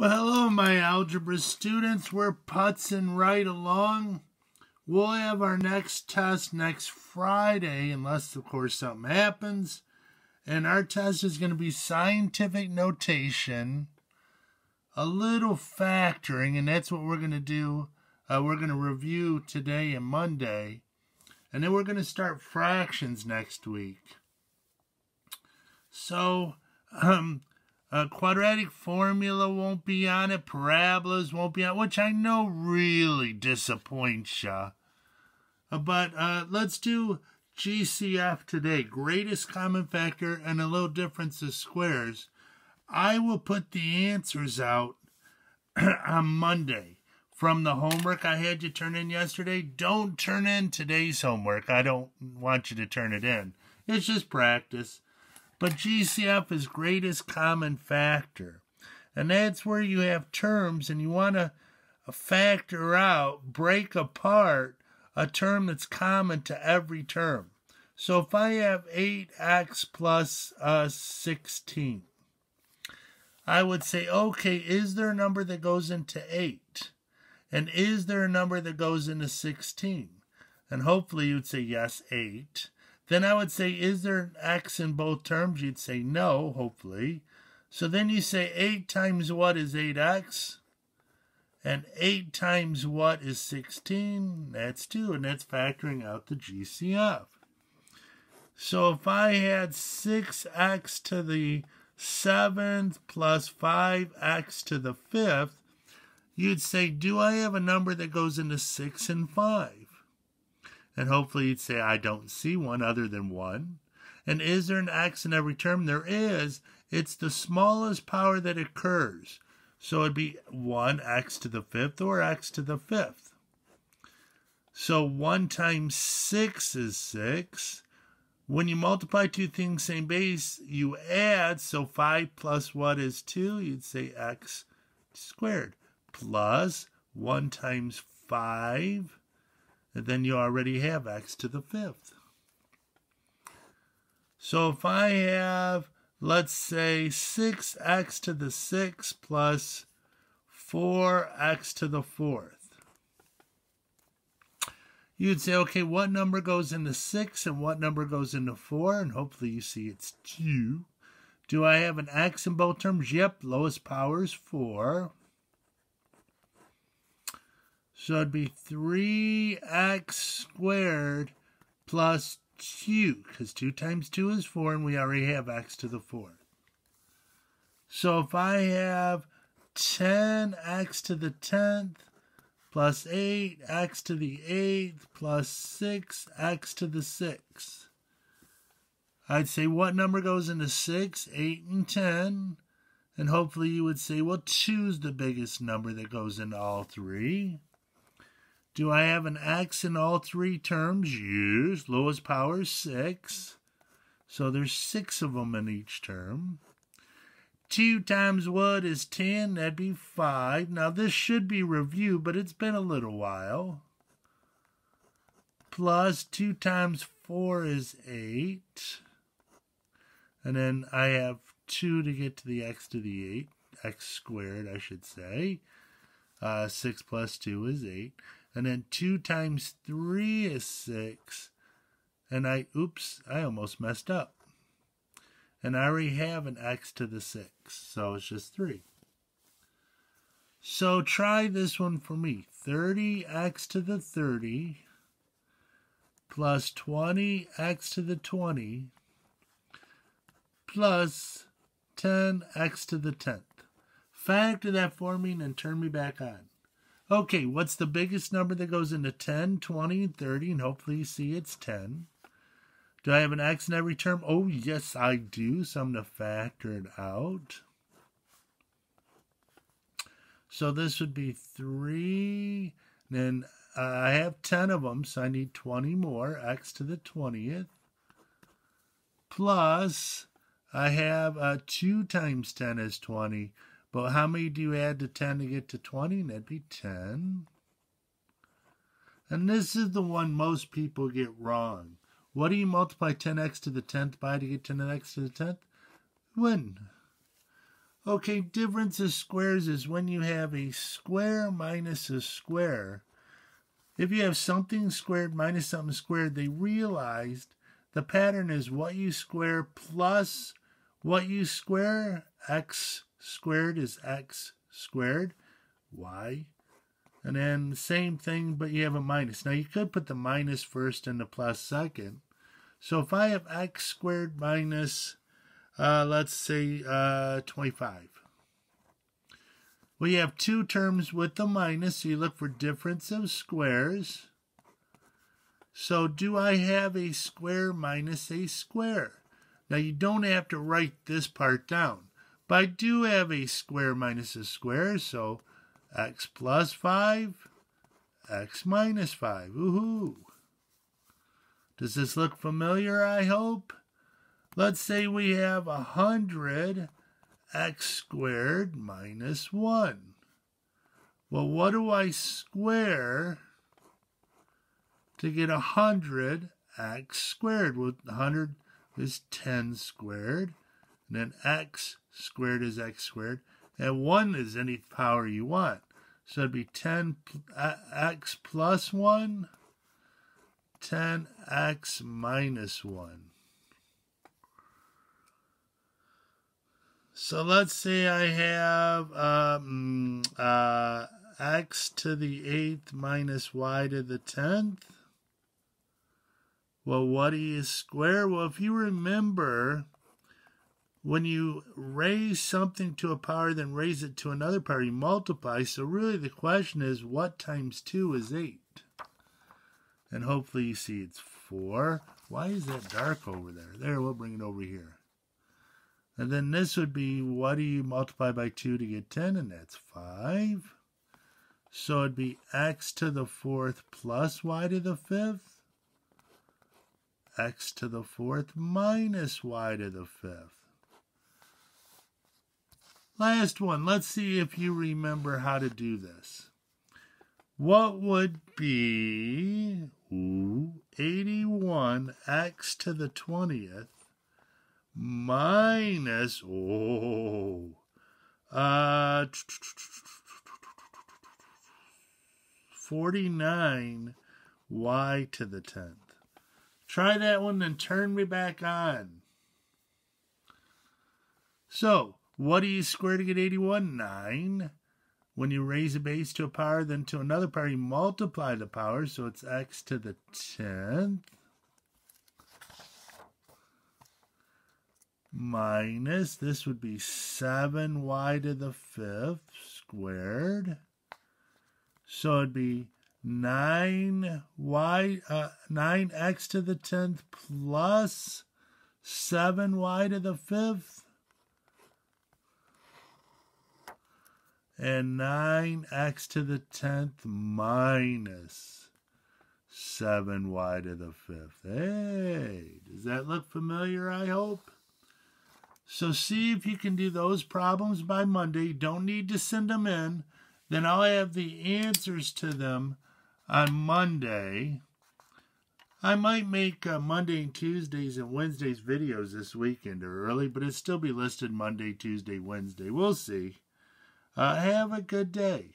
Well, hello, my algebra students. We're putzing right along. We'll have our next test next Friday, unless, of course, something happens. And our test is going to be scientific notation, a little factoring, and that's what we're going to do. Uh, we're going to review today and Monday. And then we're going to start fractions next week. So, um, a quadratic formula won't be on it. Parabolas won't be on which I know really disappoints ya. Uh, but uh, let's do GCF today. Greatest common factor and a little difference of squares. I will put the answers out on Monday from the homework I had you turn in yesterday. Don't turn in today's homework. I don't want you to turn it in. It's just practice. But GCF is greatest common factor. And that's where you have terms and you want to factor out, break apart a term that's common to every term. So if I have 8x plus, uh, 16, I would say, okay, is there a number that goes into 8? And is there a number that goes into 16? And hopefully you'd say, yes, 8. Then I would say, is there an x in both terms? You'd say no, hopefully. So then you say 8 times what is 8x? And 8 times what is 16? That's 2, and that's factoring out the GCF. So if I had 6x to the 7th plus 5x to the 5th, you'd say, do I have a number that goes into 6 and 5? And hopefully you'd say, I don't see one other than 1. And is there an x in every term? There is. It's the smallest power that occurs. So it'd be 1x to the 5th or x to the 5th. So 1 times 6 is 6. When you multiply two things same base, you add. So 5 plus what is 2? You'd say x squared plus 1 times 5 and then you already have x to the fifth. So if I have, let's say, 6x to the 6 plus 4x to the fourth, you'd say, okay, what number goes into 6 and what number goes into 4? And hopefully you see it's 2. Do I have an x in both terms? Yep, lowest power is 4. So it'd be 3x squared plus 2, because 2 times 2 is 4, and we already have x to the 4th. So if I have 10x to the 10th plus 8x to the 8th plus 6x to the 6th, I'd say what number goes into 6, 8, and 10? And hopefully you would say, well, 2 is the biggest number that goes into all three. Do I have an x in all three terms? Yes. Lowest power is 6. So there's six of them in each term. 2 times what is 10? That'd be 5. Now this should be reviewed, but it's been a little while. Plus 2 times 4 is 8. And then I have 2 to get to the x to the 8. x squared, I should say. Uh, 6 plus 2 is 8. And then 2 times 3 is 6. And I, oops, I almost messed up. And I already have an x to the 6. So it's just 3. So try this one for me. 30x to the 30 plus 20x to the 20 plus 10x to the 10th. Factor that for me and turn me back on. Okay, what's the biggest number that goes into 10, 20, 30, and hopefully you see it's 10. Do I have an x in every term? Oh, yes, I do. So I'm going to factor it out. So this would be 3. Then I have 10 of them, so I need 20 more. x to the 20th. Plus, I have uh, 2 times 10 is 20. But how many do you add to 10 to get to 20? That'd be 10. And this is the one most people get wrong. What do you multiply 10x to the 10th by to get 10x to the 10th? When? Okay, difference of squares is when you have a square minus a square. If you have something squared minus something squared, they realized the pattern is what you square plus what you square. x squared is x squared, y. And then same thing, but you have a minus. Now you could put the minus first and the plus second. So if I have x squared minus uh, let's say uh, 25. We have two terms with the minus, so you look for difference of squares. So do I have a square minus a square? Now you don't have to write this part down, but I do have a square minus a square, so x plus 5, x minus 5. Woohoo! Does this look familiar, I hope? Let's say we have a hundred x squared minus 1. Well, what do I square to get a hundred x squared? Well, 100 is 10 squared, and then x squared is x squared, and 1 is any power you want. So it'd be 10 x plus 1, 10x minus 1. So let's say I have um, uh, x to the 8th minus y to the 10th. Well, what do you square? Well, if you remember, when you raise something to a power, then raise it to another power, you multiply. So really the question is, what times 2 is 8? And hopefully you see it's 4. Why is that dark over there? There, we'll bring it over here. And then this would be, what do you multiply by 2 to get 10? And that's 5. So it'd be x to the fourth plus y to the fifth. x to the fourth minus y to the fifth. Last one. Let's see if you remember how to do this. What would be ooh, 81x to the 20th minus, oh, uh, 49 y to the 10th. Try that one and turn me back on. So, what do you square to get 81? 9. When you raise a base to a power, then to another power, you multiply the power, so it's x to the 10th. minus, this would be 7y to the fifth squared. So it'd be 9y, uh, 9x to the 10th plus 7y to the fifth. And 9x to the 10th minus 7y to the fifth. Hey, does that look familiar, I hope? So see if you can do those problems by Monday. Don't need to send them in. Then I'll have the answers to them on Monday. I might make uh, Monday and Tuesdays and Wednesdays videos this weekend or early, but it'll still be listed Monday, Tuesday, Wednesday. We'll see. Uh, have a good day.